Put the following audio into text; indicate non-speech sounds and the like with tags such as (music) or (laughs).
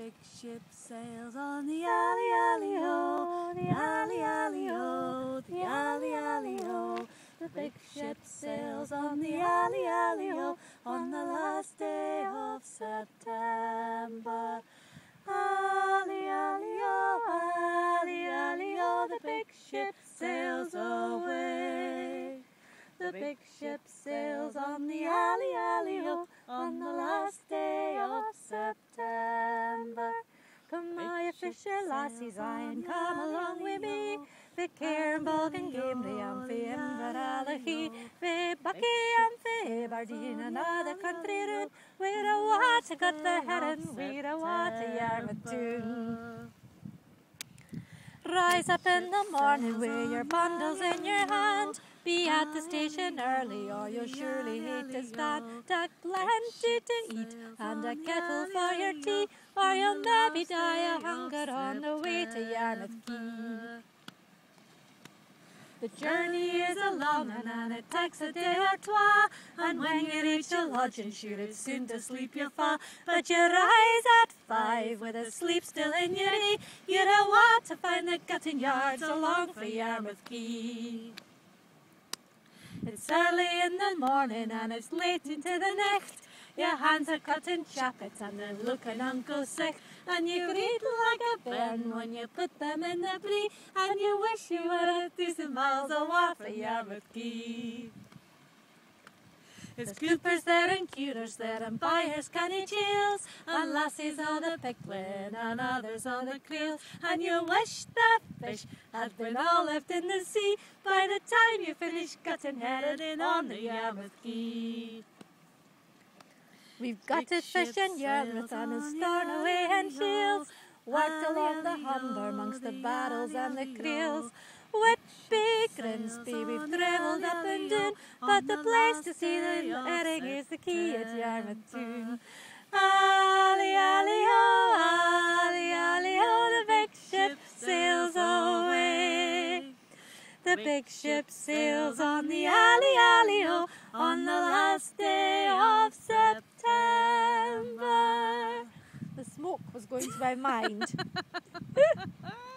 big ship sails on the alley, alley, ho, the alley, alley, ho, the alley, alley, ho. The big ship sails on the alley, alley, ho, on the last day of September. Alley, alley, ho, alley, alley, ho, the big ship sails away. The big ship sails on the alley, alley, ho, on the Fisher lassies, and come along with me. Fi Cairnbulg and Gamrie and fi Inverallochy, fi Buckie and fi Aberdeen and other country round. We're a water got the heron, we're a water. Rise up in the morning with your bundles in your hand. Be at the station early or you'll surely hate to stand. Take plenty to eat and a kettle for your tea or you'll maybe die of hunger on the way to Yarmouth Quay. The journey is a long one and it takes a day or twa And when you reach the lodging sure it's soon to sleep you fall But you rise at five with a sleep still in your knee You don't want to find the gutting yards along for Yarmouth Quay it's early in the morning and it's late into the night. Your hands are cutting chapets and they're looking uncle sick. And you greet like a bairn when you put them in the brie. And you wish you were a dozen miles away from Yarmouth Quay. There's coopers there and cuters there and buyers canny chills and lassies on the pickling and others on the creel and you wish the fish had been all left in the sea. By the time you finish cutting headed in on the Yarmouth Quay. We've got to fish in Yarmouth and it's Stornoway and Shields, worked along the Humber amongst the battles and the creels. Whitby, Grimsby, we've travelled up and down, but the place to see the herring is the quay at Yarmouth tune. Ali, ali, ho, ali, ali, ho, the big ship sails away. The big ship sails on the alley, alley, ho, going to my mind. (laughs)